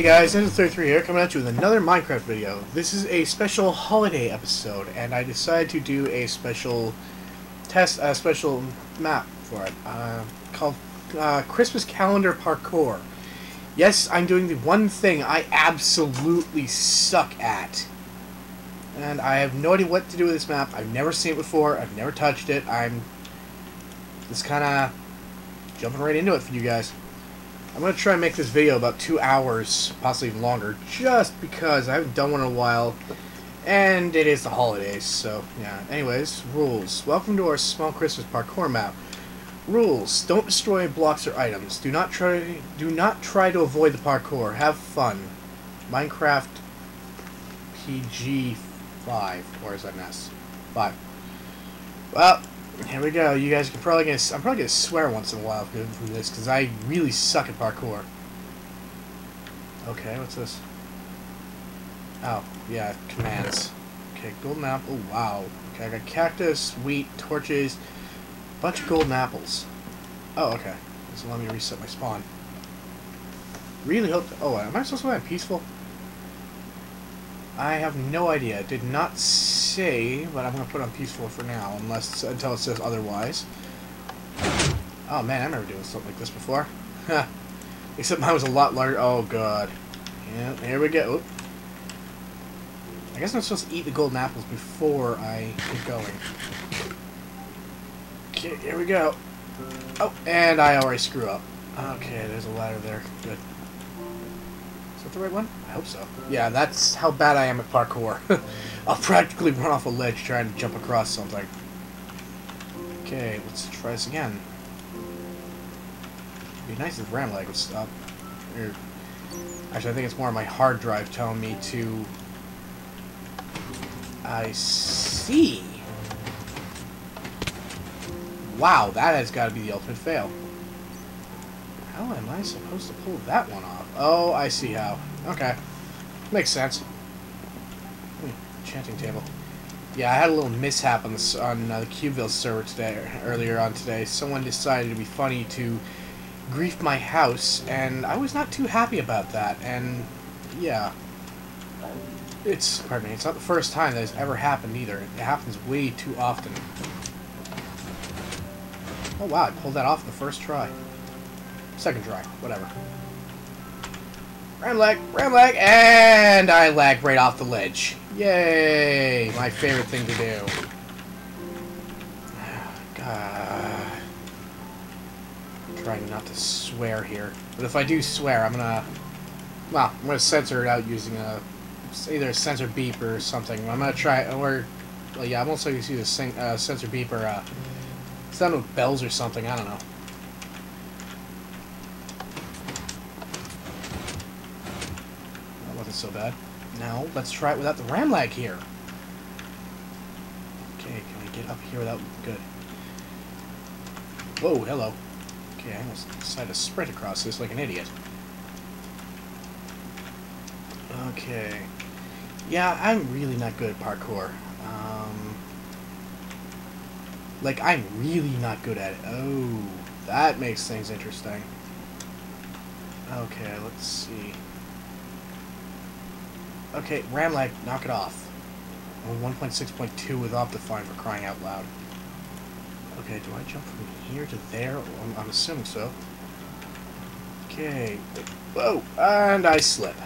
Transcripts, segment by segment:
Hey guys, Nazo33 here, coming at you with another Minecraft video. This is a special holiday episode, and I decided to do a special test, a special map for it, uh, called uh, Christmas Calendar Parkour. Yes, I'm doing the one thing I absolutely suck at. And I have no idea what to do with this map. I've never seen it before. I've never touched it. I'm just kind of jumping right into it for you guys. I'm going to try and make this video about two hours, possibly even longer, just because I haven't done one in a while, and it is the holidays, so, yeah. Anyways, rules. Welcome to our small Christmas parkour map. Rules. Don't destroy blocks or items. Do not try do not try to avoid the parkour. Have fun. Minecraft PG 5, or is that an S? 5. Well, here we go. You guys can probably get. I'm probably gonna swear once in a while from this because I really suck at parkour. Okay, what's this? Oh, yeah, commands. Okay, golden apple. Wow. Okay, I got cactus, wheat, torches, bunch of golden apples. Oh, okay. So let me reset my spawn. Really hope. oh, am I supposed to land peaceful? I have no idea. It did not say, but I'm going to put on peaceful for now, unless until it says otherwise. Oh man, I remember doing something like this before. Except mine was a lot larger. Oh god. Yeah, here we go. Oop. I guess I'm supposed to eat the golden apples before I get going. Okay, here we go. Oh, and I already screw up. Okay, there's a ladder there. Good. Is that the right one? I hope so. Yeah, that's how bad I am at parkour. I'll practically run off a ledge trying to jump across something. Okay, let's try this again. It'd be nice if the ram lag would stop. Actually, I think it's more my hard drive telling me to... I see. Wow, that has got to be the ultimate fail. How am I supposed to pull that one off? Oh, I see how. Okay. Makes sense. Chanting table. Yeah, I had a little mishap on the, on uh, the Cubeville server today, earlier on today. Someone decided to be funny to grief my house, and I was not too happy about that, and yeah. It's, pardon me, it's not the first time that has ever happened either. It happens way too often. Oh wow, I pulled that off the first try. Second try, whatever. Ram lag, ram lag, and I lag right off the ledge. Yay! My favorite thing to do. God. I'm trying not to swear here. But if I do swear, I'm gonna... Well, I'm gonna censor it out using a... Either a censor beep or something. I'm gonna try... Or... Well, yeah, I'm also gonna use a uh, censor beep or... Uh, sound with bells or something, I don't know. So bad. Now, let's try it without the ram lag here. Okay, can we get up here without... Good. Whoa, hello. Okay, I almost decided to sprint across this like an idiot. Okay. Yeah, I'm really not good at parkour. Um, like, I'm really not good at it. Oh, that makes things interesting. Okay, let's see. Okay, RAM lag, knock it off. On 1.6.2 with Optifine for crying out loud. Okay, do I jump from here to there? I'm, I'm assuming so. Okay. Whoa! And I slip.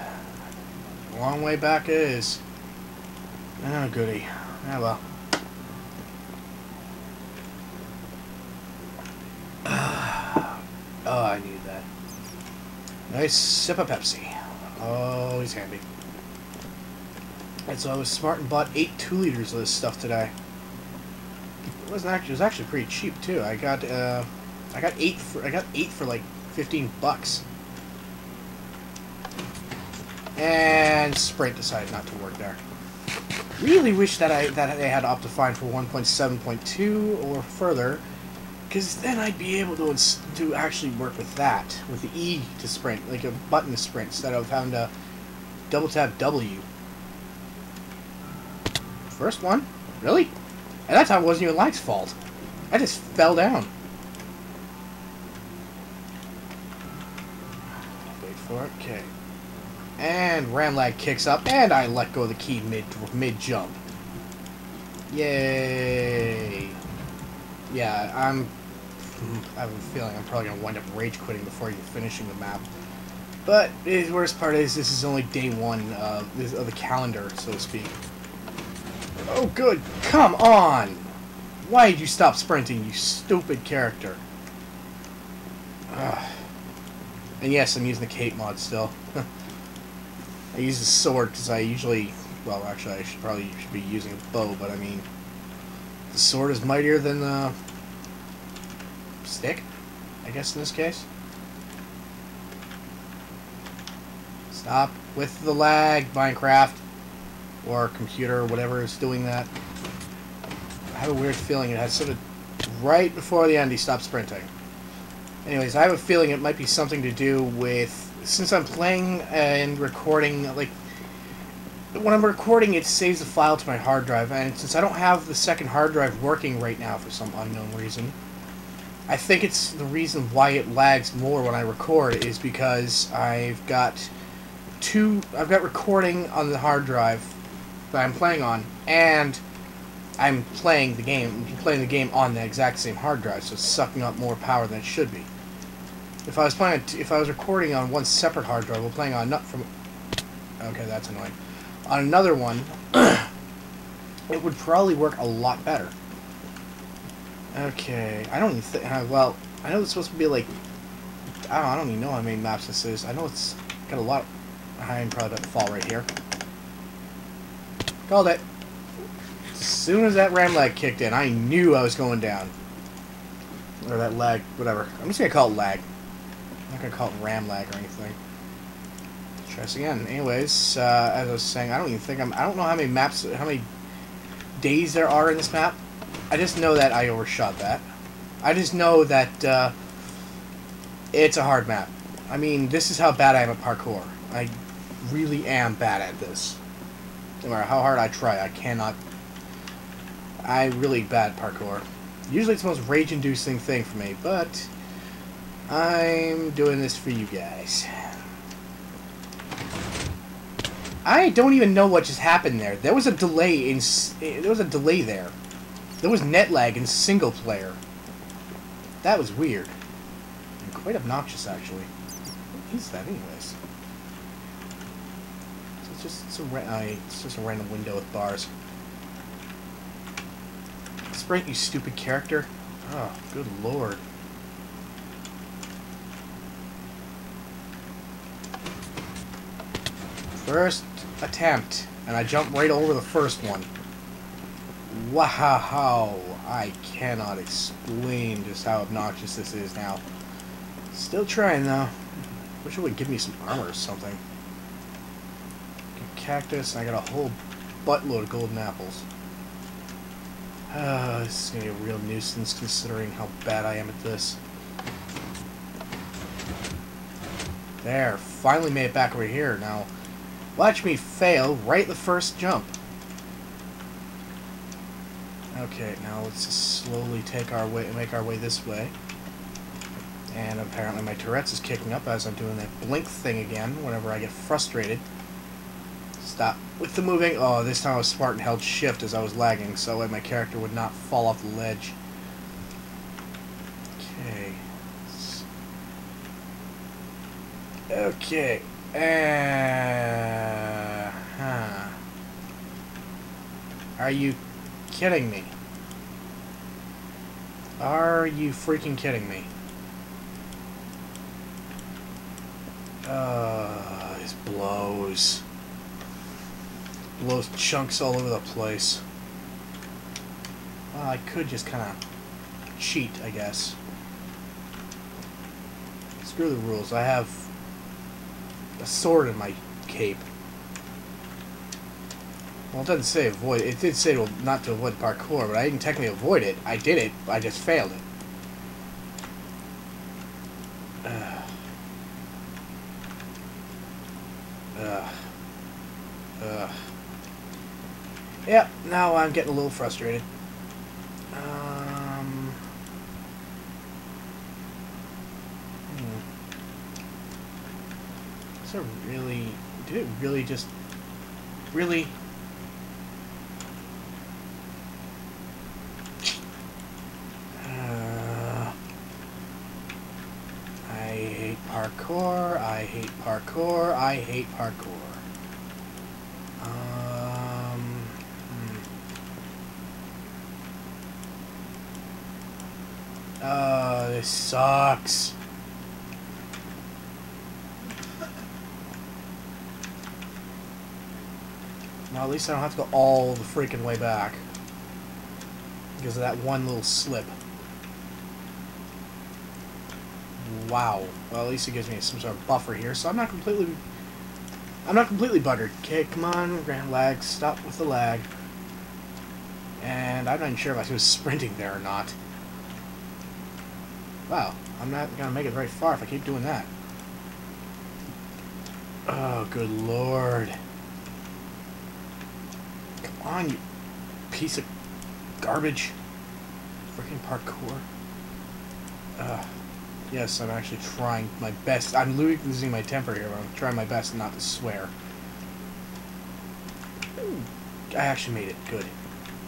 Long way back is. Oh, goody. Ah, well. oh, I need that. Nice sip of Pepsi. Always handy. And so I was smart and bought eight two liters of this stuff today. It wasn't actually it was actually pretty cheap too. I got uh, I got eight for I got eight for like fifteen bucks. And Sprint decided not to work there. Really wish that I that they had Optifine for 1.7.2 or further, because then I'd be able to to actually work with that with the E to sprint, like a button to sprint, instead of having to double tap W. First one? Really? And that time it wasn't even Light's fault. I just fell down. Wait for it. Okay. And Ramlag kicks up, and I let go of the key mid mid jump. Yay! Yeah, I'm. I have a feeling I'm probably gonna wind up rage quitting before even finishing the map. But the worst part is this is only day one uh, of, of the calendar, so to speak. Oh, good. Come on! Why did you stop sprinting, you stupid character? Ugh. And yes, I'm using the cape mod still. I use the sword because I usually, well, actually, I should probably should be using a bow, but I mean, the sword is mightier than the stick, I guess in this case. Stop with the lag, Minecraft, or computer, whatever is doing that. I have a weird feeling it has sort of right before the end he stopped sprinting. Anyways, I have a feeling it might be something to do with since I'm playing and recording, like, when I'm recording, it saves the file to my hard drive, and since I don't have the second hard drive working right now for some unknown reason, I think it's the reason why it lags more when I record is because I've got two, I've got recording on the hard drive that I'm playing on, and I'm playing the game, playing the game on the exact same hard drive, so it's sucking up more power than it should be. If I was playing, if I was recording on one separate hard drive, we're playing on not from. Okay, that's annoying. On another one, it would probably work a lot better. Okay, I don't even think. Uh, well, I know it's supposed to be like. I don't, I don't even know how many maps this is. I know it's got a lot. I'm probably about to fall right here. Called it. As soon as that ram lag kicked in, I knew I was going down. Or that lag, whatever. I'm just gonna call it lag. I'm not gonna call it RAM lag or anything. Let's try this again. Anyways, uh, as I was saying, I don't even think I'm. I don't know how many maps, how many days there are in this map. I just know that I overshot that. I just know that uh, it's a hard map. I mean, this is how bad I am at parkour. I really am bad at this. No matter how hard I try, I cannot. I'm really bad parkour. Usually it's the most rage-inducing thing for me, but I'm doing this for you guys. I don't even know what just happened there. There was a delay in eh, there was a delay there. There was net lag in single player. That was weird. And quite obnoxious actually. What is that anyways? Just it's, a, uh, it's just a random window with bars. Sprint, you stupid character. Oh, good lord. First attempt, and I jump right over the first one. Wow, I cannot explain just how obnoxious this is now. Still trying though. Wish it would give me some armor or something. Cactus, and I got a whole buttload of golden apples. Uh, this is gonna be a real nuisance considering how bad I am at this. There, finally made it back over here. Now, Watch me fail right the first jump. Okay, now let's just slowly take our way, make our way this way. And apparently my Tourette's is kicking up as I'm doing that blink thing again whenever I get frustrated. Stop with the moving. Oh, this time I was smart and held shift as I was lagging, so that my character would not fall off the ledge. Okay. Okay. Uh, huh. Are you kidding me? Are you freaking kidding me? Uh, this blows. Blows chunks all over the place. Well, I could just kind of cheat, I guess. Screw the rules. I have a sword in my cape. Well, it doesn't say avoid. It did say not to avoid parkour, but I didn't technically avoid it. I did it. I just failed it. Ugh. Ugh. Ugh. Yep, now I'm getting a little frustrated. there really did it really just... Really? Uh, I hate parkour, I hate parkour, I hate parkour. Um... hmm. Uh, this sucks. Well, at least I don't have to go all the freaking way back. Because of that one little slip. Wow. Well, at least it gives me some sort of buffer here, so I'm not completely... I'm not completely buttered. Okay, come on, grand lag. Stop with the lag. And I'm not even sure if I was sprinting there or not. Wow, I'm not to make it very far if I keep doing that. Oh, good lord. Come on, you piece of garbage. Freaking parkour. Uh, yes, I'm actually trying my best. I'm losing my temper here, but I'm trying my best not to swear. Ooh, I actually made it. Good.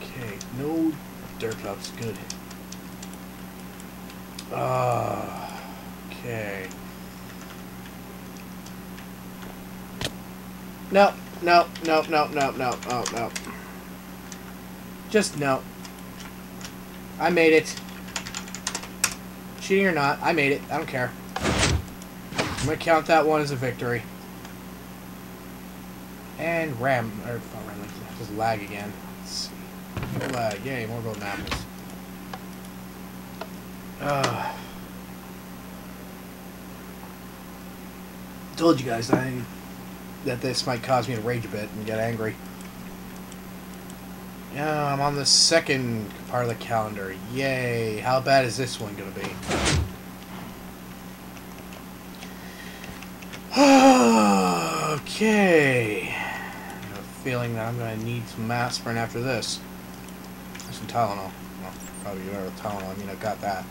Okay, no dirt ups. Good. Okay. No, no, no, no, no, no, no, no. Just no. I made it. Cheating or not, I made it. I don't care. I'm gonna count that one as a victory. And ram, or not ram, just lag again. Let's see. Lag, yay, more golden apples. Uh, told you guys I that this might cause me to rage a bit and get angry. Yeah, I'm on the second part of the calendar. Yay! How bad is this one gonna be? okay. I have a feeling that I'm gonna need some aspirin after this. Some Tylenol. Well, probably better with Tylenol. I mean, I've got that.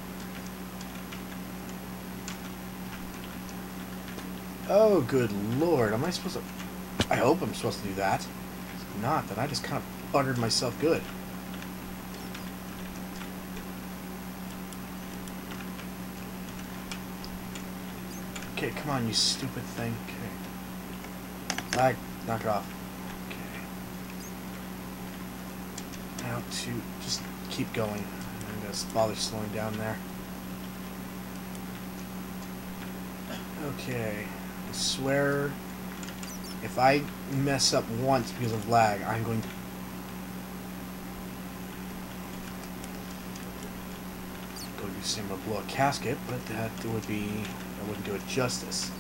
Oh, good lord. Am I supposed to... I hope I'm supposed to do that. If not, then I just kind of buttered myself good. Okay, come on, you stupid thing. Okay. Lag. Knock it off. Okay. Now to... Just keep going. I'm going to bother slowing down there. Okay swear if I mess up once because of lag, I'm going to... Go to blow a casket, but that would be... I wouldn't do it justice.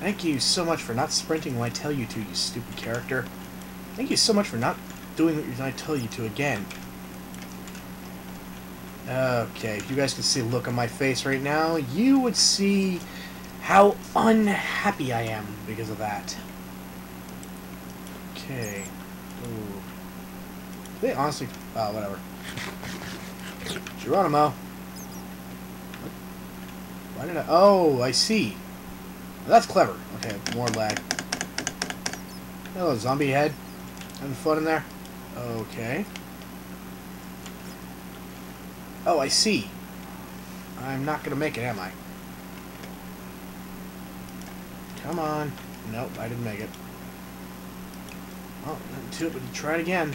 Thank you so much for not sprinting when I tell you to, you stupid character. Thank you so much for not doing what I tell you to again. Okay, if you guys could see the look on my face right now, you would see how unhappy I am because of that. Okay. Ooh. They honestly... Oh, whatever. Geronimo. Why did I... Oh, I see. That's clever. Okay, more lag. Hello, zombie head. Having fun in there? Okay. Oh, I see. I'm not going to make it, am I? Come on. Nope, I didn't make it. Oh, nothing to it, but try it again.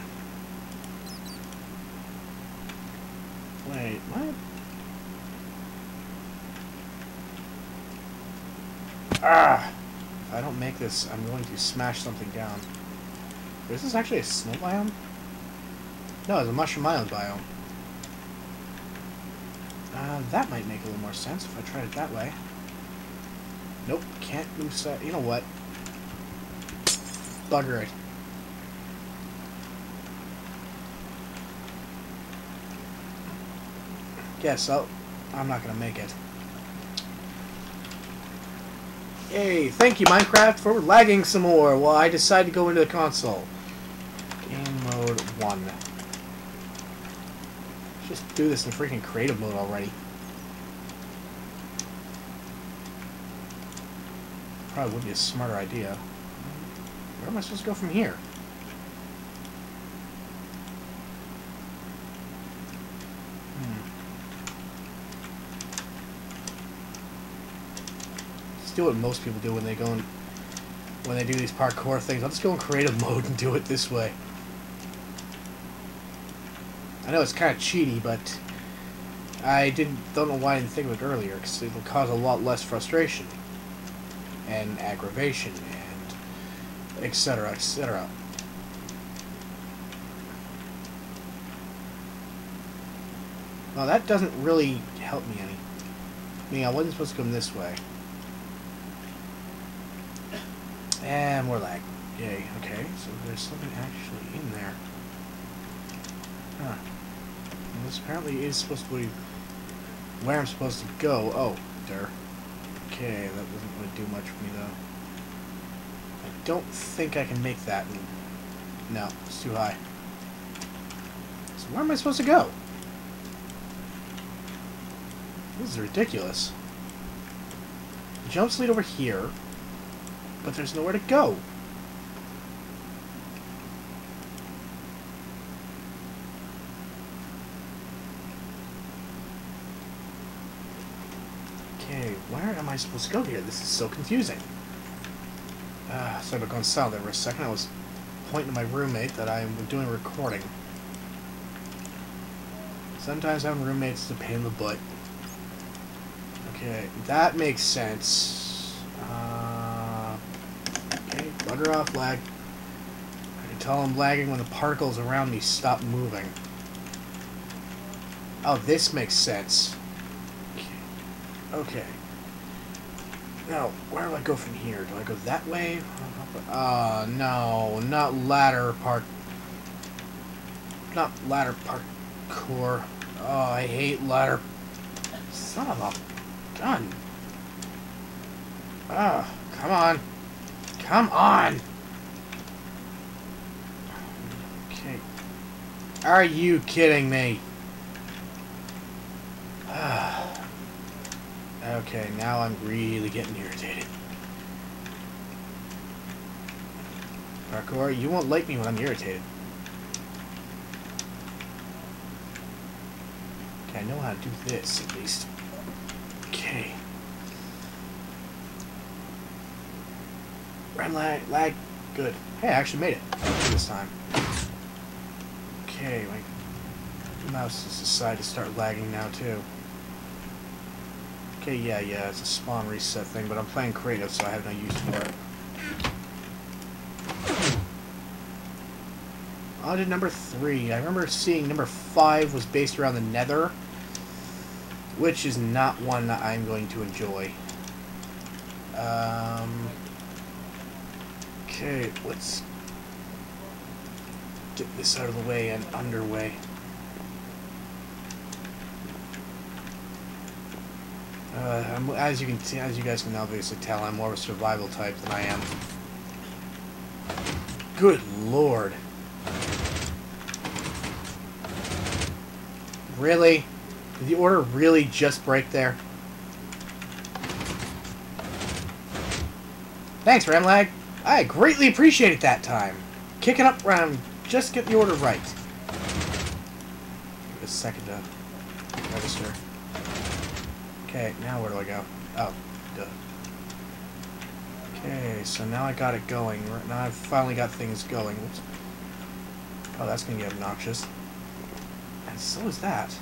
Wait, what? Ah! If I don't make this, I'm going to smash something down. Is this actually a snow biome? No, it's a mushroom island biome. Uh, that might make a little more sense if I tried it that way. Nope, can't move side. You know what? Bugger it. Guess so. I'm not gonna make it. Yay, thank you Minecraft for lagging some more while I decide to go into the console. Game mode 1 just do this in freaking creative mode already. probably would be a smarter idea. Where am I supposed to go from here? Hmm. Let's do what most people do when they go in, when they do these parkour things. I'll just go in creative mode and do it this way. I know it's kind of cheaty, but I didn't don't know why I didn't think of it earlier, because it'll cause a lot less frustration and aggravation and etc. etc. Well, that doesn't really help me any. I mean, I wasn't supposed to come this way. And more lag. Yay, okay, so there's something actually in there. This apparently is supposed to be where I'm supposed to go. Oh, there. Okay, that doesn't really do much for me, though. I don't think I can make that. No, it's too high. So where am I supposed to go? This is ridiculous. Jumps lead over here, but there's nowhere to go. Okay, where am I supposed to go here? This is so confusing. Ah, sorry about going silent there for a second. I was pointing to my roommate that I'm doing recording. Sometimes having roommates is a pain in the butt. Okay, that makes sense. Uh, okay, bugger off, lag. I can tell I'm lagging when the particles around me stop moving. Oh, this makes sense. Okay. Now, where do I go from here? Do I go that way? Uh, no, not ladder park. Not ladder parkour. Oh, I hate ladder. Son of a gun. Ah, oh, come on. Come on! Okay. Are you kidding me? Okay, now I'm really getting irritated. Parkour, you won't like me when I'm irritated. Okay, I know how to do this, at least. Okay. Run lag, lag, good. Hey, I actually made it this time. Okay, my mouse has decided to start lagging now, too. Okay, yeah, yeah, it's a spawn reset thing, but I'm playing creative, so I have no use for it. On to number three. I remember seeing number five was based around the nether, which is not one that I'm going to enjoy. Um, okay, let's get this out of the way and underway. Uh, as you can, see, as you guys can obviously tell, I'm more of a survival type than I am. Good lord. Really? Did the order really just break there? Thanks, Ramlag. I greatly appreciate it that time. Kicking up round, just get the order right. Give a second to register. Okay, now where do I go? Oh, duh. Okay, so now I got it going. Now I've finally got things going. Oops. Oh, that's gonna get obnoxious. And so is that.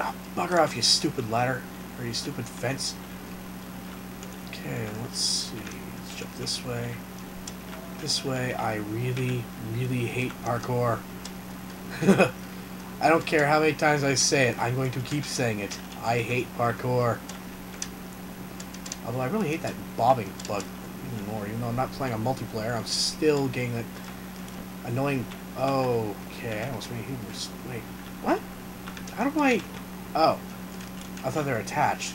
Oh, bugger off, you stupid ladder. Or you stupid fence. Okay, let's see. Let's jump this way. This way. I really, really hate parkour. I don't care how many times I say it, I'm going to keep saying it. I hate parkour. Although I really hate that bobbing bug even more. Even though I'm not playing a multiplayer, I'm still getting that annoying... Oh, okay, I almost made humors. Wait, what? How do I... Oh. I thought they were attached.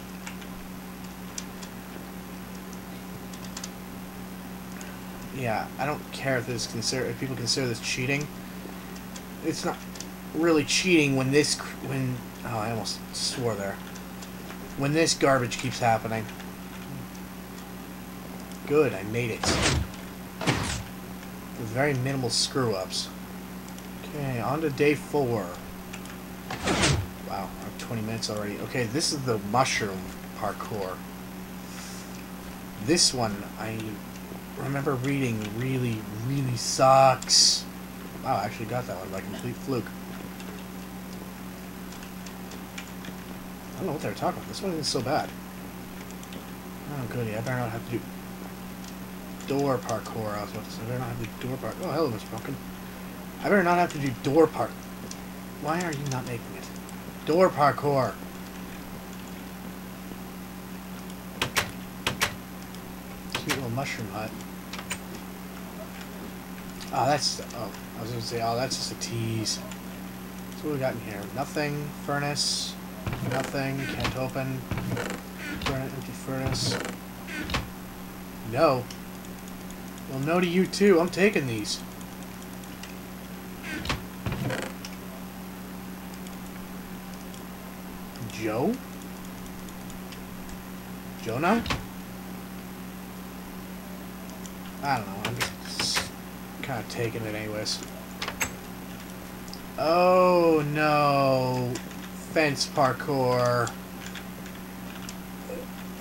Yeah, I don't care if this consider if people consider this cheating. It's not really cheating when this when oh I almost swore there when this garbage keeps happening Good, I made it. With very minimal screw-ups. Okay, on to day four. Wow, I have 20 minutes already. Okay, this is the mushroom parkour. This one, I remember reading really, really sucks. Wow, I actually got that one by complete fluke. Don't know what they're talking about. This one isn't so bad. Oh, goody. I better not have to do door parkour. I was about to say, I better not have to do door parkour. Oh, hello, Mr. Pumpkin. I better not have to do door park. Why are you not making it? Door parkour. Cute little mushroom hut. Oh, that's... Oh, I was going to say, oh, that's just a tease. So what we got in here? Nothing. Furnace. Nothing. Can't open. Turn an empty furnace. No. Well, no to you too. I'm taking these. Joe? Now? I don't know. I'm just kind of taking it anyways. Oh no. Fence parkour.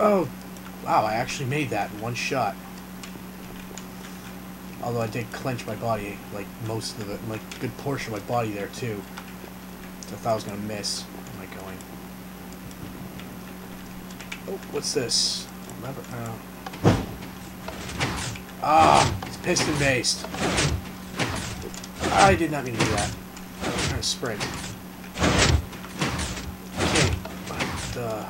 Oh. Wow, I actually made that in one shot. Although I did clench my body, like most of it, like good portion of my body there too. So I thought I was gonna miss. Where am I going? Oh, what's this? Oh. Ah, it's piston based. I did not mean to do that. I was trying to sprint. Okay, but uh,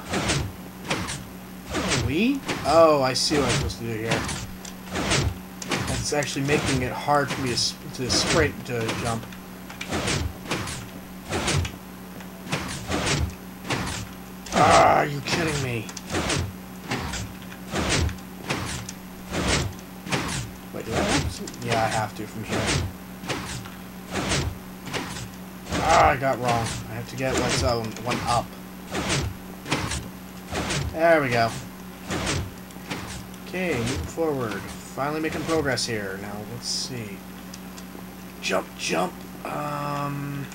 Oh, I see what I'm supposed to do here. It's actually making it hard for me to, to sprint to jump. Ah, are you kidding me? Wait, do I have to? Yeah, I have to from here. Ah, I got wrong. I have to get uh, one up. There we go. Okay, moving forward. Finally making progress here. Now, let's see. Jump, jump. Um...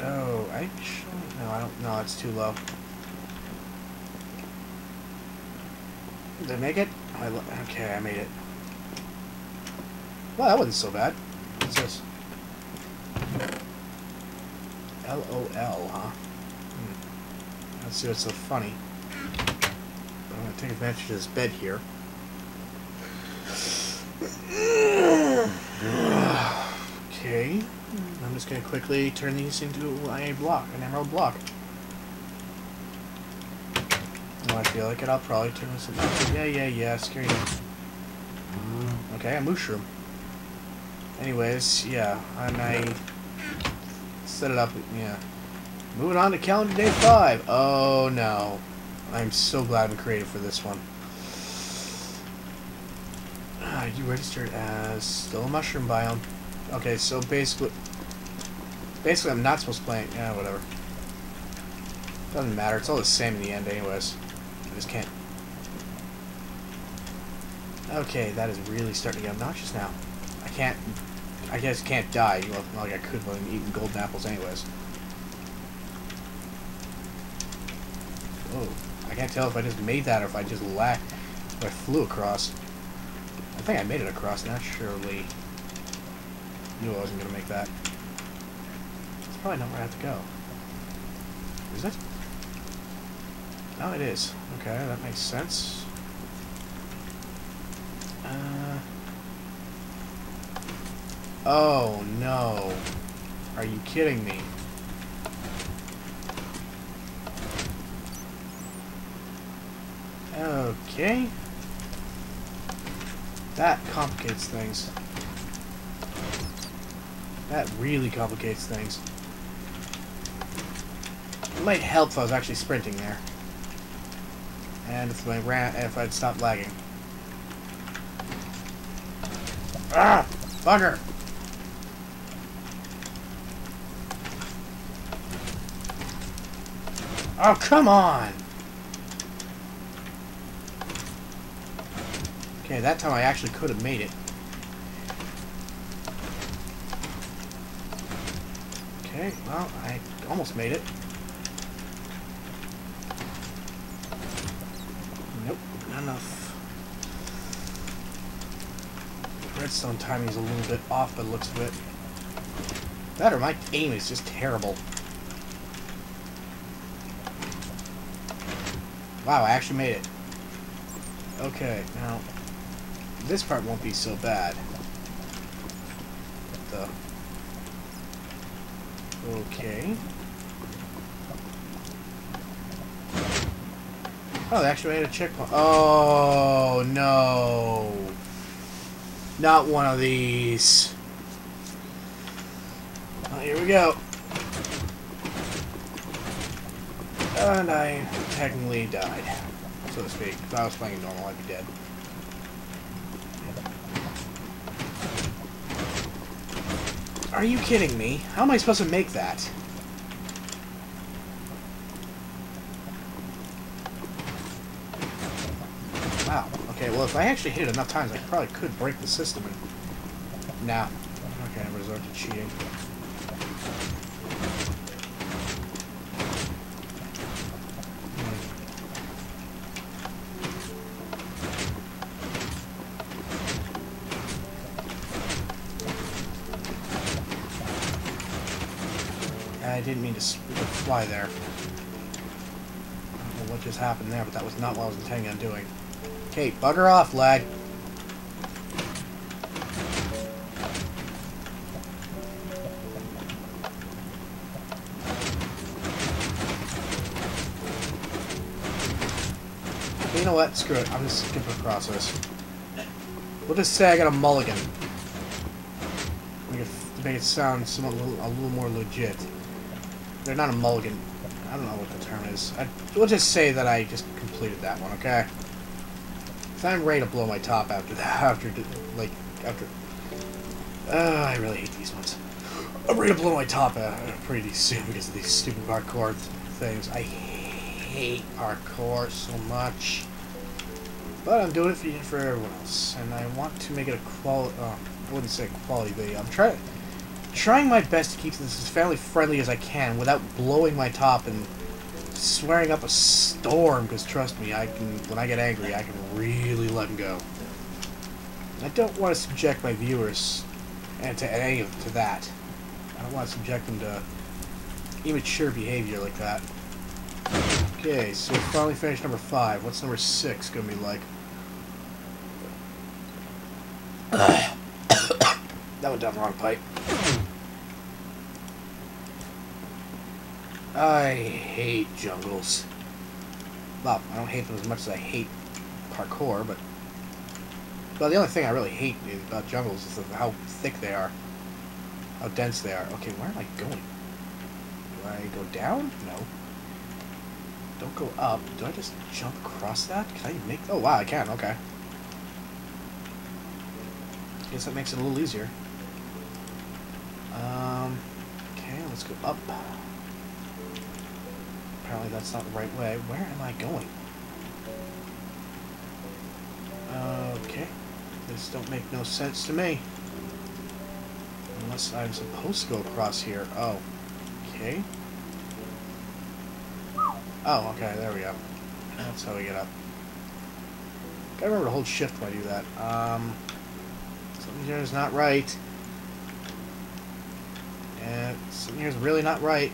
Oh, actually... No, I don't... No, it's too low. Did I make it? I okay, I made it. Well, that wasn't so bad. What's this? LOL, huh? Hmm. Let's see what's so funny. Take advantage of this bed here. okay. I'm just going to quickly turn these into a block, an emerald block. When I feel like it, I'll probably turn this into... Yeah, yeah, yeah, scary. Okay, a mushroom. Anyways, yeah, and I set it up, yeah. Moving on to calendar day 5. Oh, no. I'm so glad I'm creative for this one. Uh, you registered as still a mushroom biome. Okay, so basically, basically I'm not supposed to play. Yeah, whatever. Doesn't matter. It's all the same in the end, anyways. I just can't. Okay, that is really starting to get obnoxious now. I can't. I guess can't die. Well, like I could when I'm eating golden apples, anyways. Oh. I can't tell if I just made that or if I just lack, if I flew across. I think I made it across, naturally. Knew I wasn't to make that. It's probably not where I have to go. Is it? Oh, it is. Okay, that makes sense. Uh... Oh, no. Are you kidding me? Okay. That complicates things. That really complicates things. It might help if I was actually sprinting there. And if I ran if I'd stopped lagging. Ah! Bugger! Oh, come on! Okay, that time I actually could have made it. Okay, well, I almost made it. Nope, not enough. Redstone timing is a little bit off the looks of it. That or my aim is just terrible. Wow, I actually made it. Okay, now, this part won't be so bad. The... Okay. Oh, they actually had a checkpoint. Oh, no. Not one of these. Oh, here we go. And I technically died, so to speak. If I was playing normal, I'd be dead. Are you kidding me? How am I supposed to make that? Wow. Okay, well, if I actually hit it enough times, I probably could break the system and... Nah. Okay, I resort to cheating. Didn't mean to fly there. What just happened there, but that was not what I was intending on doing. Okay, bugger off, lad. You know what? Screw it. I'm just skipping across this. We'll just say I got a mulligan. Make it, make it sound somewhat a little, a little more legit. They're not a mulligan. I don't know what the term is. I, we'll just say that I just completed that one, okay? So I'm ready to blow my top after that. After, like, after... Uh, I really hate these ones. I'm ready to blow my top uh, pretty soon because of these stupid parkour things. I hate parkour so much. But I'm doing it for, for everyone else. And I want to make it a quality... Uh, I wouldn't say quality video. I'm trying trying my best to keep this as family friendly as I can without blowing my top and swearing up a storm because trust me I can when I get angry I can really let them go. I don't want to subject my viewers and to any of to that. I don't want to subject them to immature behavior like that. Okay so we finally finished number five. What's number six gonna be like? That went down the wrong pipe I hate jungles. Well, I don't hate them as much as I hate parkour, but... Well, the only thing I really hate about jungles is how thick they are. How dense they are. Okay, where am I going? Do I go down? No. Don't go up. Do I just jump across that? Can I make... Oh, wow, I can. Okay. I guess that makes it a little easier. Um... Okay, let's go up. Apparently that's not the right way. Where am I going? Okay. This don't make no sense to me. Unless I'm supposed to go across here. Oh. Okay. Oh, okay, there we go. That's how we get up. Gotta remember to hold shift when I do that. Um, something here is not right. And something here is really not right.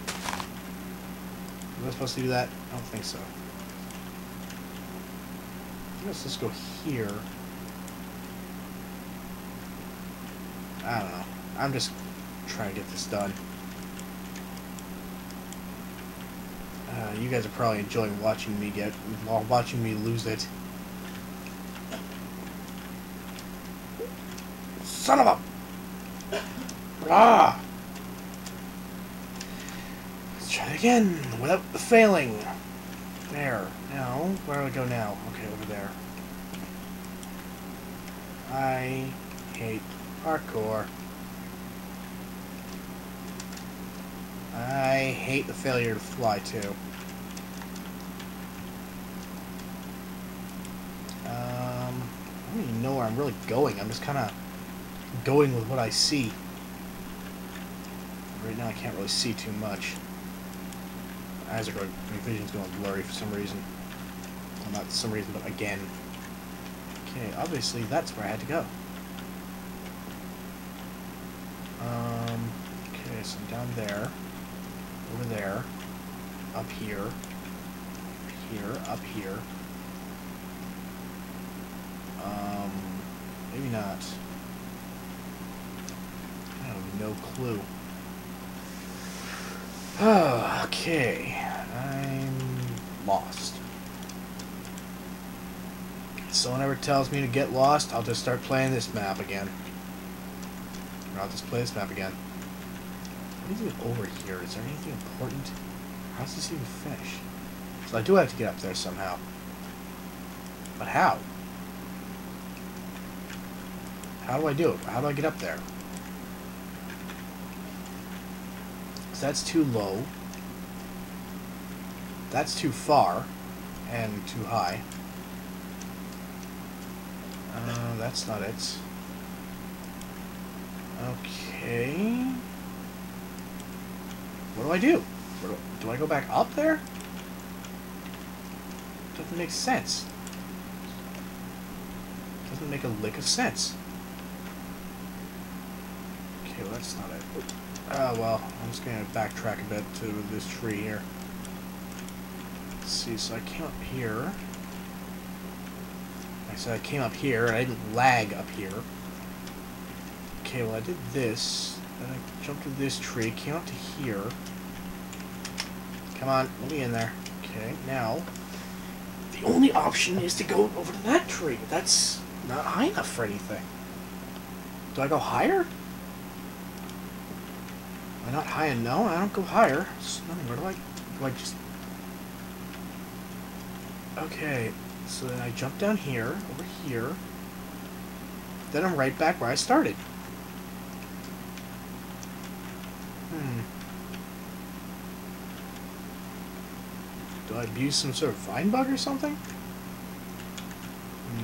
Am I supposed to do that? I don't think so. Let's just go here. I don't know. I'm just trying to get this done. Uh, you guys are probably enjoying watching me get, while watching me lose it. Son of a... Ah! Let's try again, without failing. There. Now, where do I go now? Okay, over there. I hate parkour. I hate the failure to fly, too. Um, I don't even know where I'm really going. I'm just kind of going with what I see. Right now I can't really see too much. Are going, my vision's going blurry for some reason. Well, not some reason, but again. Okay, obviously that's where I had to go. Um, okay, so down there, over there, up here, here, up here. Um, maybe not. I have no clue. okay, lost. If someone ever tells me to get lost, I'll just start playing this map again. Or I'll just play this map again. What is it over here? Is there anything important? How's this even finish? So I do have to get up there somehow. But how? How do I do it? How do I get up there? Because that's too low. That's too far. And too high. Uh, that's not it. Okay. What do I do? do, do I go back up there? Doesn't make sense. Doesn't make a lick of sense. Okay, well that's not it. Oh, well, I'm just to backtrack a bit to this tree here. Let's see, so I came up here. I said I came up here, and I didn't lag up here. Okay, well I did this, then I jumped to this tree, came up to here. Come on, let me in there. Okay, now, the only option is to go over to that tree. That's not high enough for anything. Do I go higher? Am I not high enough? No, I don't go higher. nothing. Where do I... Do I just... Okay, so then I jump down here, over here. Then I'm right back where I started. Hmm. Do I abuse some sort of vine bug or something?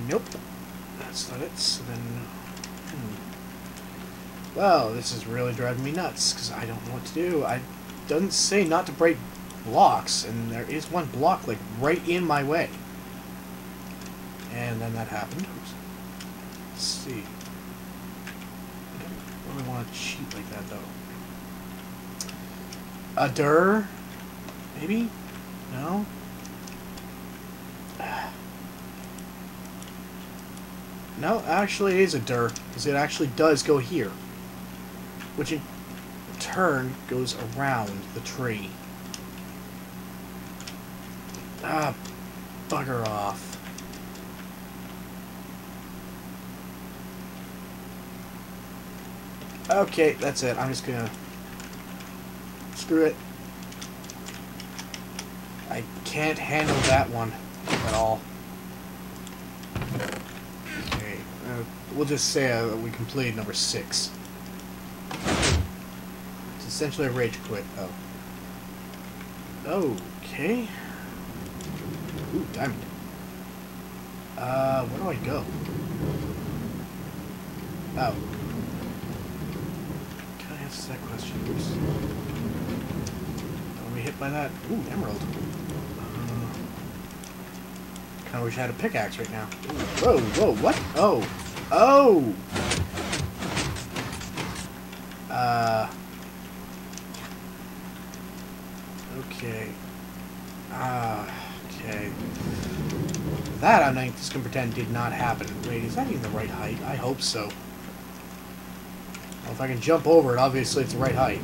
Nope. That's not it. So then... Hmm. Well, this is really driving me nuts, because I don't know what to do. I doesn't say not to break blocks, and there is one block, like, right in my way. And then that happened. Let's see. I don't really want to cheat like that, though. A dir? Maybe? No? No, actually it is a dir, because it actually does go here. Which in turn goes around the tree. Ah, bugger off. Okay, that's it. I'm just gonna... Screw it. I can't handle that one at all. Okay, uh, we'll just say uh, we completed number six. It's essentially a rage quit. Oh. Okay. Ooh, diamond. Uh, where do I go? Oh. Can I answer that question, please? Are we hit by that? Ooh, emerald. I wish I had a pickaxe right now. Whoa, whoa, what? Oh. Oh! Uh... Okay. Ah, uh, okay. That I'm not just gonna pretend did not happen. Wait, is that even the right height? I hope so. Well, if I can jump over it, obviously it's the right height.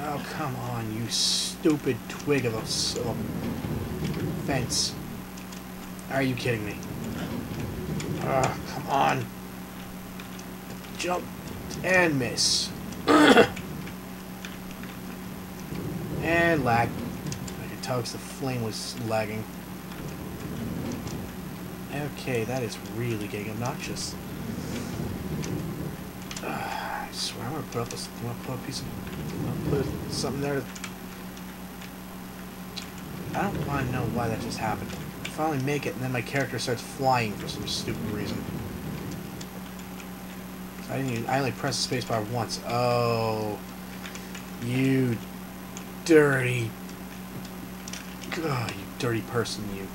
Oh, come on, you stupid twig of a, of a fence. Are you kidding me? Ah, come on. Jump and miss. and lag. I could tell because the flame was lagging. Okay, that is really getting obnoxious. Uh, I swear I'm gonna put up a, I'm gonna put a piece of, put something there I don't want to know why that just happened. finally make it, and then my character starts flying for some stupid reason. I didn't even, I only pressed the spacebar once. Oh, you dirty, oh, you dirty person, you.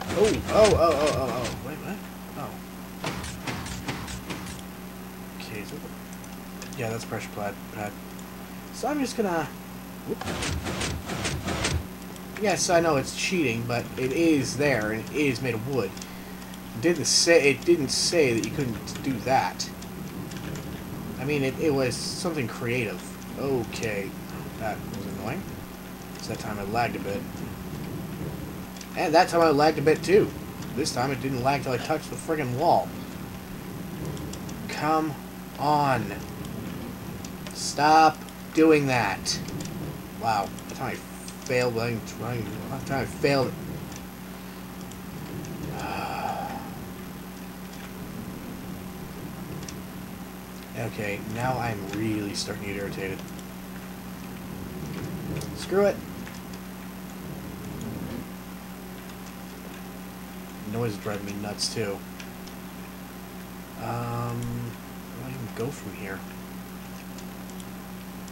Oh, oh, oh, oh, oh, oh, wait, what? Oh. Okay, so, yeah, that's pressure pad. pad. So I'm just gonna. Whoop. Yes, I know it's cheating, but it is there, and it is made of wood. It didn't say it didn't say that you couldn't do that. I mean, it, it was something creative. Okay, that was annoying. So that time I lagged a bit. And that time I lagged a bit too. This time it didn't lag till I touched the friggin' wall. Come on. Stop doing that. Wow, that time I failed. I'm trying. I'm trying okay, now I'm really starting to get irritated. Screw it. Noise is driving me nuts too. Um, where do I even go from here?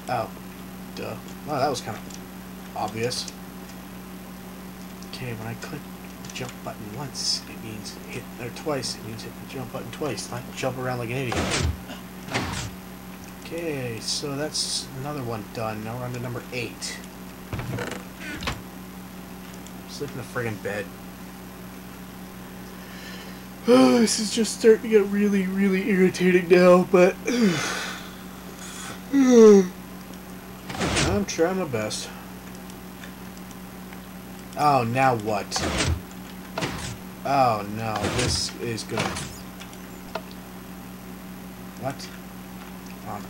Oh, duh. Well, that was kind of obvious. Okay, when I click the jump button once, it means hit, or twice, it means hit the jump button twice, not jump around like an idiot. Okay, so that's another one done. Now we're on to number eight. Sleep in the friggin' bed. Oh, this is just starting to get really, really irritating now, but... I'm trying my best. Oh, now what? Oh, no. This is good. What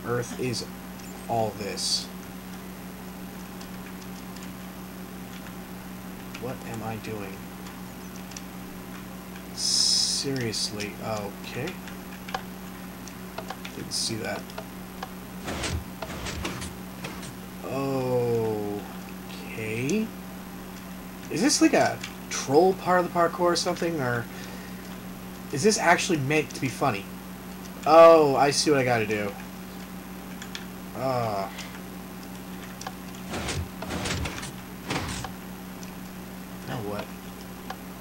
earth is all this? What am I doing? Seriously, okay. Didn't see that. Okay. Is this like a troll part of the parkour or something, or is this actually meant to be funny? Oh, I see what I gotta do. Ah. Now what?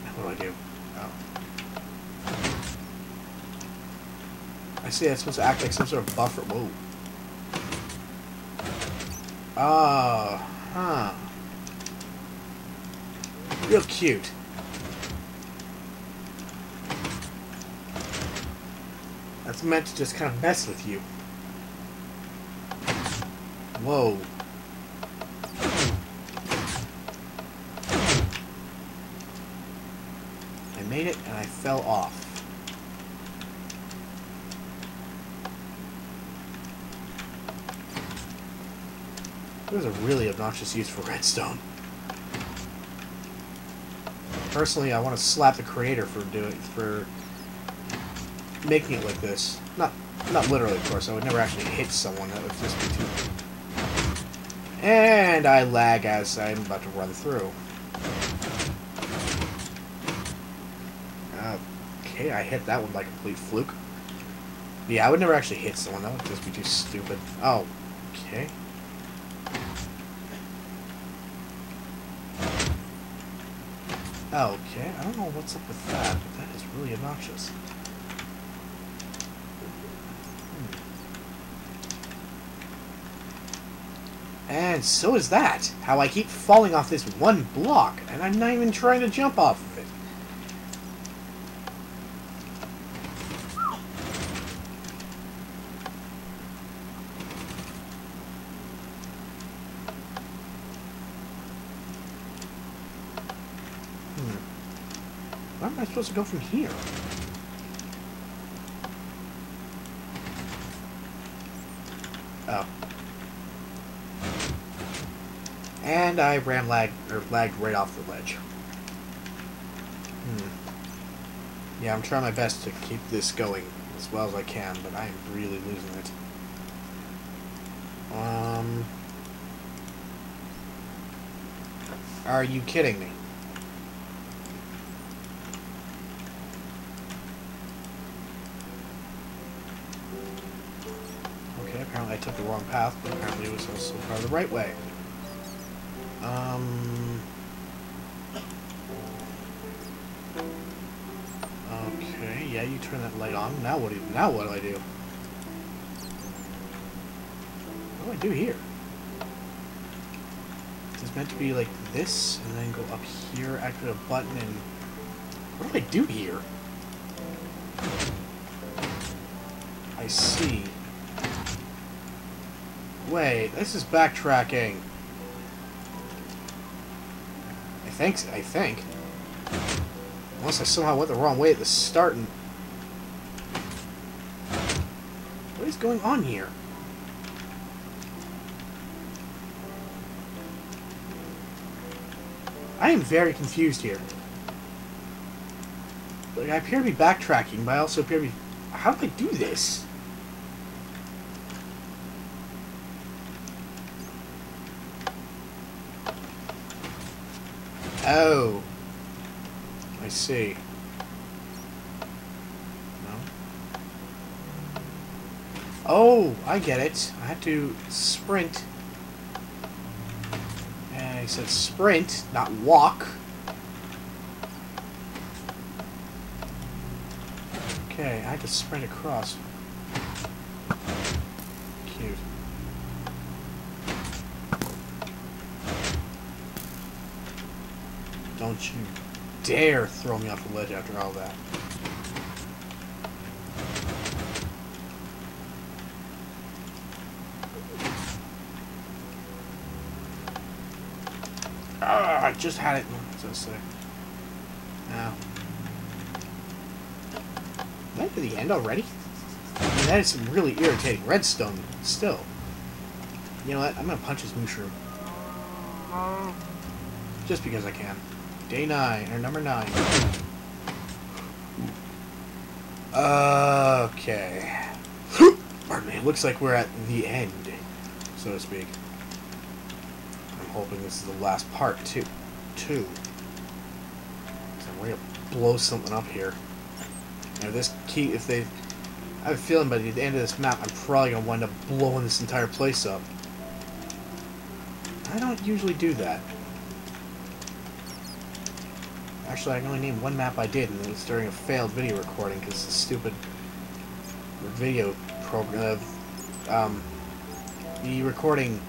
Now what do I do? Oh. I see that's supposed to act like some sort of buffer. Whoa. Ah, oh, huh. Real cute. That's meant to just kind of mess with you. Whoa. I made it and I fell off. There's a really obnoxious use for redstone. Personally, I want to slap the creator for doing for making it like this. Not not literally, of course. I would never actually hit someone. That would just be too. And I lag as I'm about to run through. Okay, I hit that one by complete fluke. Yeah, I would never actually hit someone. That would just be too stupid. Oh, okay. Okay, I don't know what's up with that, but that is really obnoxious. And so is that. How I keep falling off this one block, and I'm not even trying to jump off of it. Hmm. Where am I supposed to go from here? I ram lag or lagged right off the ledge. Hmm. Yeah, I'm trying my best to keep this going as well as I can, but I am really losing it. Um. Are you kidding me? Okay, apparently I took the wrong path, but apparently it was also the right way. Um... Okay, yeah, you turn that light on. Now what do you, now what do I do? What do I do here? It's meant to be like this, and then go up here, activate a button, and... What do I do here? I see. Wait, this is backtracking. Think, I think. Unless I somehow went the wrong way at the start and... What is going on here? I am very confused here. Like, I appear to be backtracking, but I also appear to be... How do I do this? Oh. I see. No? Oh, I get it. I have to sprint. And he said sprint, not walk. Okay, I have to sprint across. Cute. Don't you dare throw me off the ledge after all that. Ah, I just had it. So sick. Now. That to the end already? I mean, that is some really irritating redstone still. You know what? I'm gonna punch his mushroom. Just because I can. Day 9, or number 9. Okay. Pardon me. It looks like we're at the end, so to speak. I'm hoping this is the last part, too. Two. So we're gonna blow something up here. Now this key, if they... I have a feeling by the end of this map, I'm probably gonna wind up blowing this entire place up. I don't usually do that. Actually, I can only name one map I did, and it was during a failed video recording, because the stupid video program, uh, um, the recording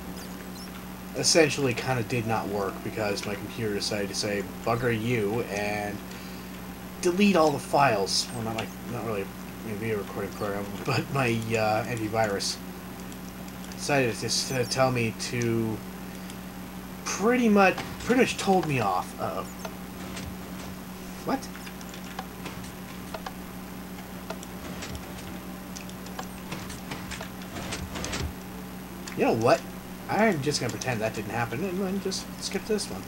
essentially kind of did not work, because my computer decided to say, bugger you, and delete all the files. Well, not like, not really a video recording program, but my uh, antivirus decided to just uh, tell me to pretty much, pretty much told me off. Uh -oh. What? You know what? I'm just gonna pretend that didn't happen and then just skip this one.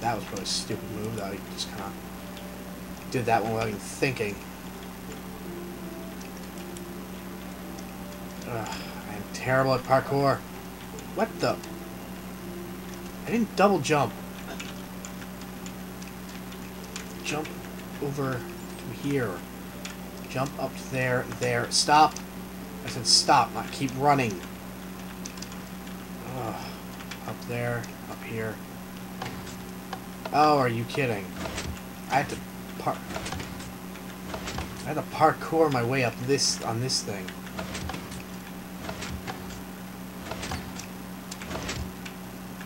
That was probably a stupid move that I just kinda did that one without even thinking. Ugh, I'm terrible at parkour. What the? I didn't double jump jump over to here. Jump up there, there. Stop! I said stop, not keep running. Ugh. Up there, up here. Oh, are you kidding? I had to park. I had to parkour my way up this on this thing.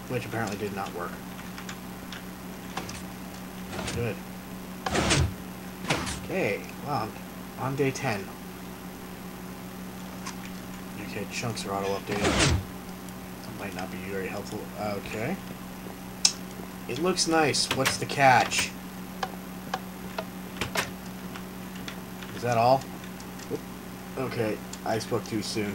Which apparently did not work. Good. Okay, well, on day 10. Okay, chunks are auto-updated. That might not be very helpful. Okay. It looks nice. What's the catch? Is that all? Okay, I spoke too soon.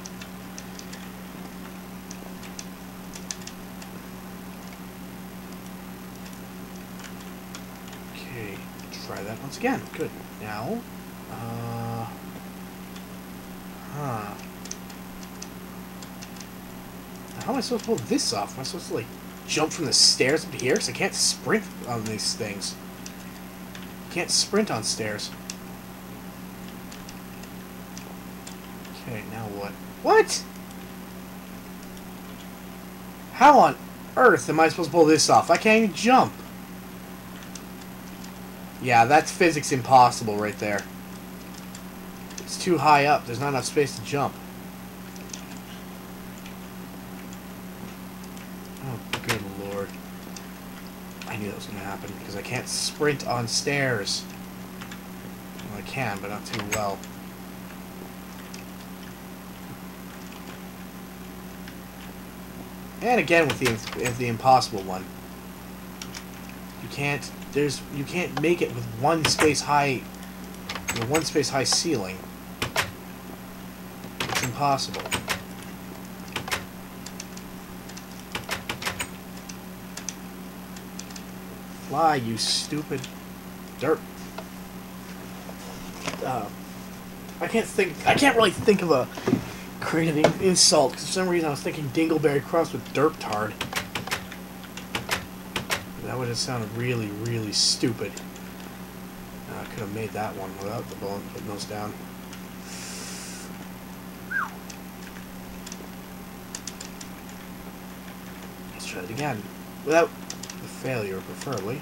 Okay, try that once again. Good now. Uh, huh. How am I supposed to pull this off? Am I supposed to, like, jump from the stairs up here? Because I can't sprint on these things. Can't sprint on stairs. Okay, now what? What? How on earth am I supposed to pull this off? I can't even jump. Yeah, that's physics impossible right there. It's too high up. There's not enough space to jump. Oh, good lord. I knew that was going to happen because I can't sprint on stairs. Well, I can, but not too well. And again with the with the impossible one. You can't there's you can't make it with one space high you know, one space high ceiling. It's impossible. Fly, you stupid dirt. Uh, I can't think. I can't really think of a creative insult because for some reason I was thinking Dingleberry crossed with Derptard. Would have sounded really, really stupid. Uh, I could have made that one without the bone putting those down. Let's try it again. Without the failure, preferably.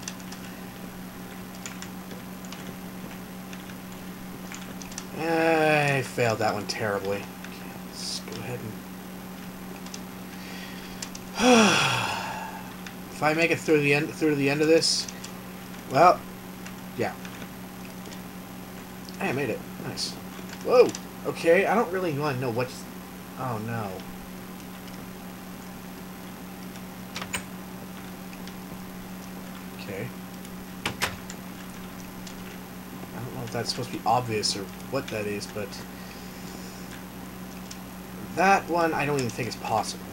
I failed that one terribly. Okay, let's go ahead and... if I make it through the end through to the end of this, well, yeah. Hey, I made it. Nice. Whoa. Okay, I don't really want to know what's... Oh, no. Okay. I don't know if that's supposed to be obvious or what that is, but... That one, I don't even think is possible.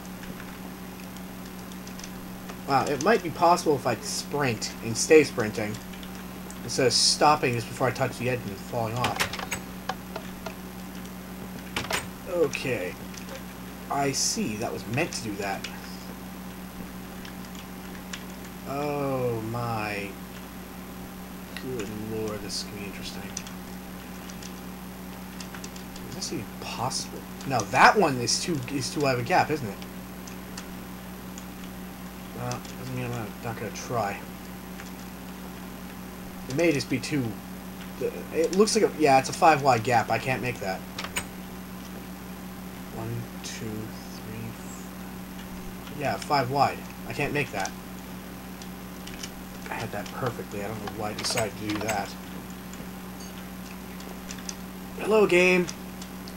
Wow, it might be possible if I sprint and stay sprinting instead of stopping just before I touch the edge and falling off. Okay. I see. That was meant to do that. Oh my. Good lord, this is going to be interesting. Is this even possible? No, that one is too is too wide of a gap, isn't it? Well, doesn't to try. It may just be too... It looks like a... Yeah, it's a five wide gap. I can't make that. One, two, three... Yeah, five wide. I can't make that. I had that perfectly. I don't know why I decided to do that. Hello, game.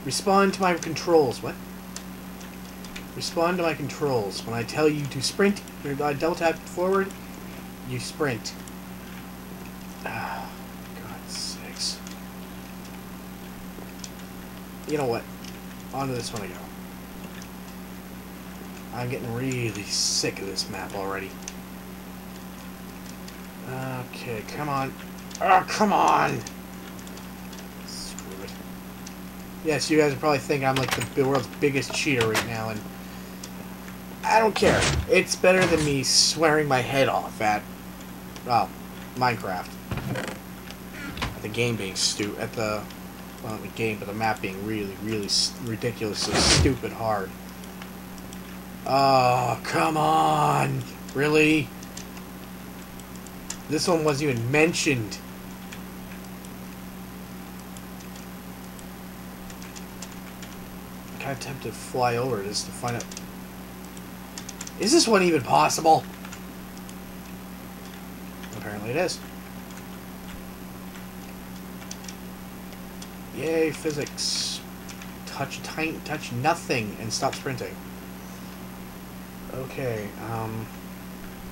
Respond to my controls. What? Respond to my controls. When I tell you to sprint, or I double tap forward, you sprint. Ah, God sakes. You know what? On to this one I go. I'm getting really sick of this map already. Okay, come on. Oh, come on! Screw it. Yes, you guys are probably thinking I'm like the world's biggest cheater right now, and I don't care. It's better than me swearing my head off at, well, Minecraft. At the game being stupid. At the, well, not the game, but the map being really, really ridiculously stupid hard. Oh, come on! Really? This one wasn't even mentioned. I'm kind of tempted to fly over this to find out is this one even possible? Apparently it is. Yay, physics. Touch tiny, touch nothing and stop sprinting. Okay, um...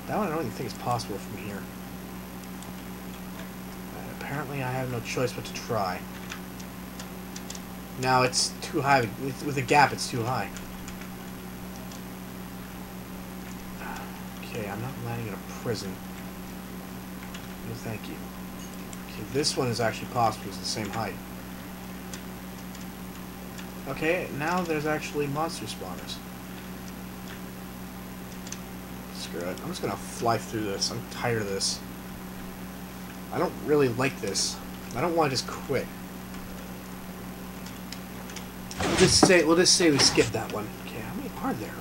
That one I don't even think is possible from here. Uh, apparently I have no choice but to try. Now it's too high. With, with a gap, it's too high. Okay, I'm not landing in a prison. No, thank you. Okay, this one is actually possible. It's the same height. Okay, now there's actually monster spawners. Screw it. I'm just gonna fly through this. I'm tired of this. I don't really like this. I don't want to just quit. We'll just say we'll just say we skipped that one. Okay, how many are there?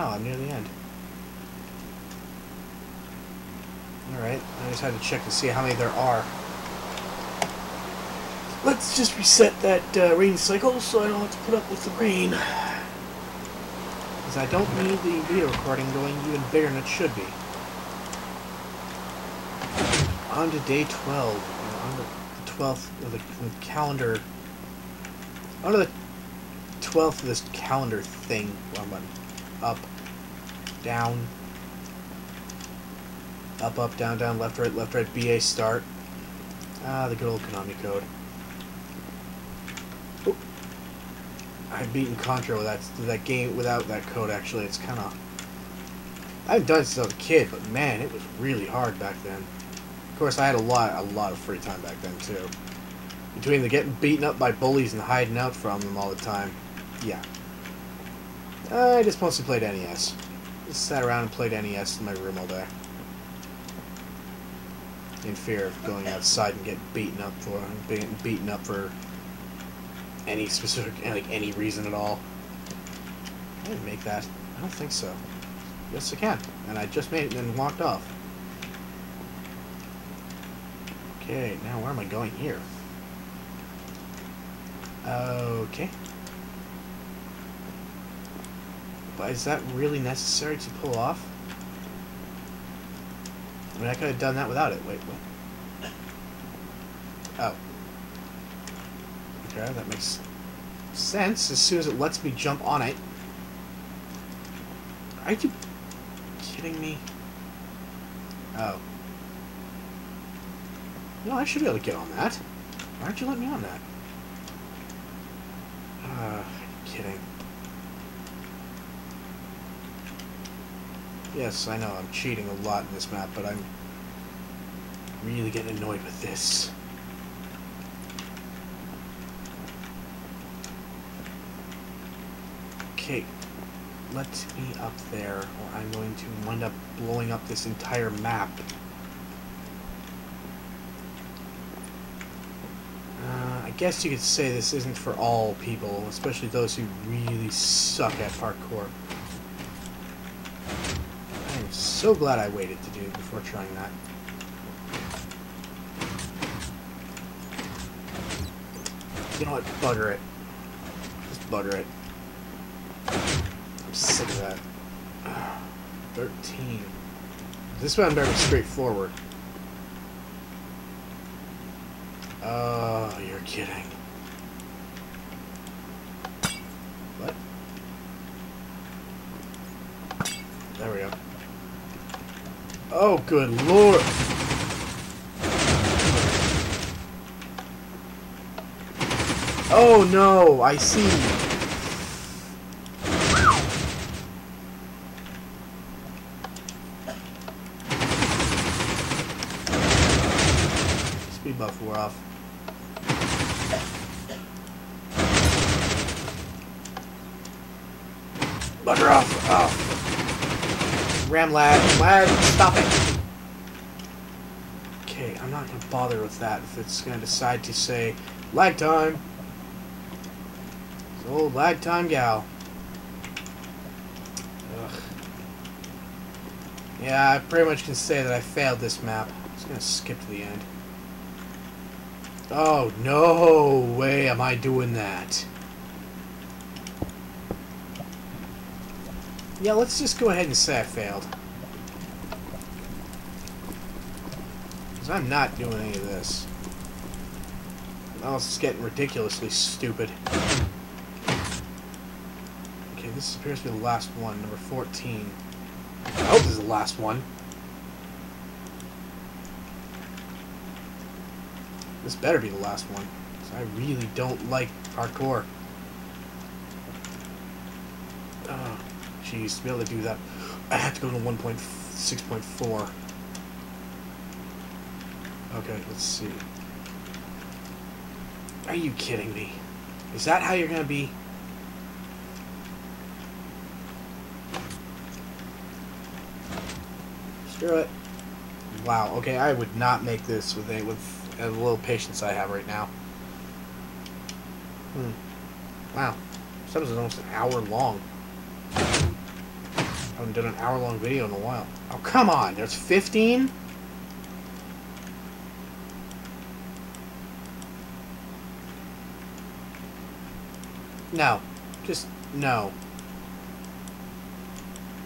Oh, I'm near the end. Alright, I just had to check to see how many there are. Let's just reset that uh, rain cycle so I don't have to put up with the rain. Because I don't need the video recording going even bigger than it should be. On to day 12. On the 12th of the, the calendar. On to the 12th of this calendar thing. Button. Up. Down. Up, up, down, down, left, right, left, right, BA, start. Ah, the good old Konami code. I've beaten Contra with that, game without that code, actually. It's kind of... I haven't done it since I was a kid, but man, it was really hard back then. Of course, I had a lot, a lot of free time back then, too. Between the getting beaten up by bullies and hiding out from them all the time. Yeah. Uh, I just mostly played NES. Just sat around and played NES in my room all day in fear of going outside and get beaten up for being beaten up for any specific like any reason at all. I didn't make that. I don't think so. Yes, I can. And I just made it and then walked off. Okay, now where am I going here? Okay. But is that really necessary to pull off? I mean, I could have done that without it. Wait, what? Oh. Okay, that makes sense as soon as it lets me jump on it. Are you kidding me? Oh. No, I should be able to get on that. Why aren't you letting me on that? Uh, kidding. Yes, I know, I'm cheating a lot in this map, but I'm really getting annoyed with this. Okay, let me up there, or I'm going to wind up blowing up this entire map. Uh, I guess you could say this isn't for all people, especially those who really suck at parkour so glad I waited to do before trying that. You know what? Bugger it. Just bugger it. I'm sick of that. 13. This one better be straightforward. Oh, you're kidding. What? There we go. Oh, good lord. Oh no, I see. Speed buff wore off. Bugger off! Oh. Lag. Lag, stop it. Okay, I'm not going to bother with that if it's going to decide to say lag time. Old lag time gal. Ugh. Yeah, I pretty much can say that I failed this map. I'm just going to skip to the end. Oh, no way am I doing that. Yeah, let's just go ahead and say I failed. Because I'm not doing any of this. This is getting ridiculously stupid. Okay, this appears to be the last one, number 14. I hope this is the last one. This better be the last one. I really don't like parkour. Oh. Jeez, to be able to do that, I have to go to 1.6.4. Okay, let's see. Are you kidding me? Is that how you're going to be? Screw it. Wow, okay, I would not make this with a, with a little patience I have right now. Hmm. Wow. This episode's almost an hour long. I haven't done an hour long video in a while. Oh, come on! There's 15? No. Just, no.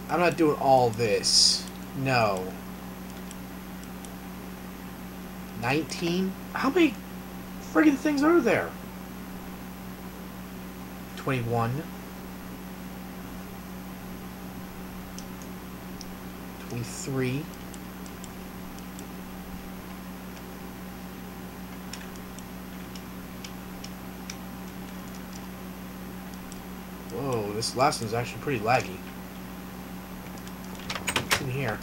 I'm not doing all this. No. 19? How many friggin' things are there? 21. 23. Whoa, this last one's actually pretty laggy. What's in here?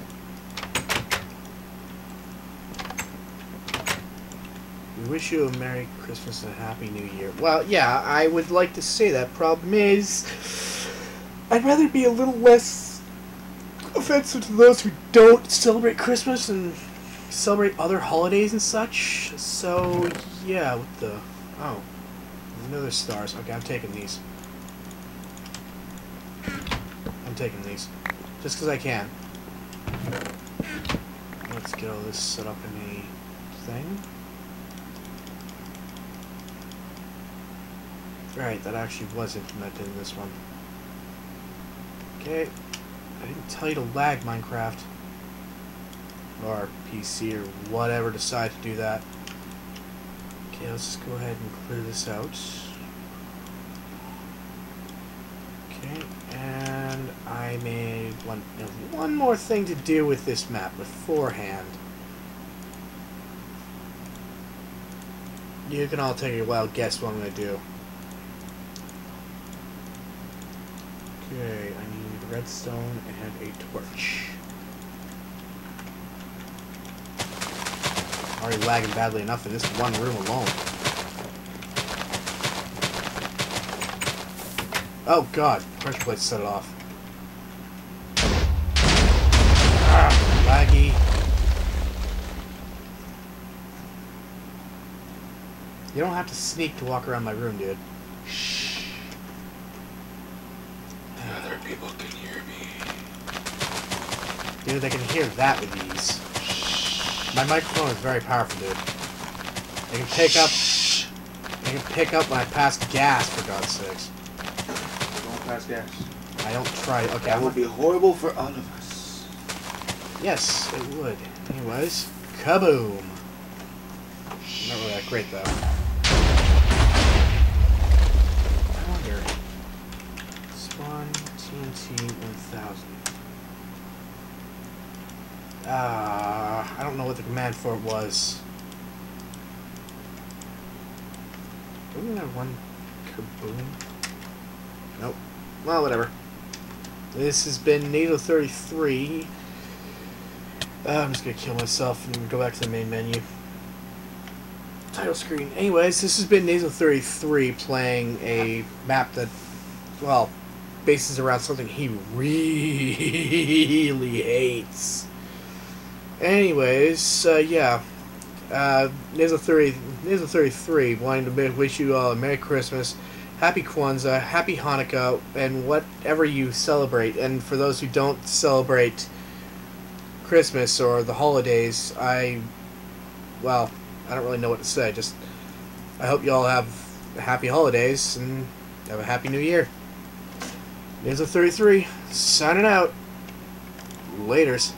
We wish you a Merry Christmas and a Happy New Year. Well, yeah, I would like to say that. Problem is, I'd rather be a little less offensive to those who don't celebrate Christmas and celebrate other holidays and such. So, yeah, with the... Oh. Another stars. Okay, I'm taking these. I'm taking these. Just because I can. Let's get all this set up in a thing. Right, that actually was implemented in this one. Okay. I didn't tell you to lag Minecraft. Or PC or whatever decide to do that. Okay, let's just go ahead and clear this out. Okay, and I made one one more thing to do with this map beforehand. You can all take a wild guess what I'm going to do. Okay, I need redstone and a torch. Already lagging badly enough in this one room alone. Oh god, pressure plate set it off. Ah, laggy. You don't have to sneak to walk around my room, dude. Shh. Other people can hear me. Dude, they can hear that with ease. My microphone is very powerful, dude. They can pick up. They can pick up when I pass gas, for God's sakes. Don't pass gas. I don't try. Okay, That I'm would be horrible for all of us. Yes, it would. Anyways, kaboom. Not really that great though. I wonder. Spawn TNT 1000. Ah, I don't know what the command for it was. Wouldn't that one kaboom? Nope. Well, whatever. This has been Nazo33. Uh, I'm just gonna kill myself and go back to the main menu. Title screen. Anyways, this has been Nazo33 playing a map that, well, bases around something he really hates. Anyways, uh, yeah. Uh, Nazo 30, Nazo33 wanting to wish you all a Merry Christmas, Happy Kwanzaa, Happy Hanukkah, and whatever you celebrate. And for those who don't celebrate Christmas or the holidays, I, well, I don't really know what to say. Just, I hope you all have happy holidays and have a happy new year. Nazo33, signing out. Laters.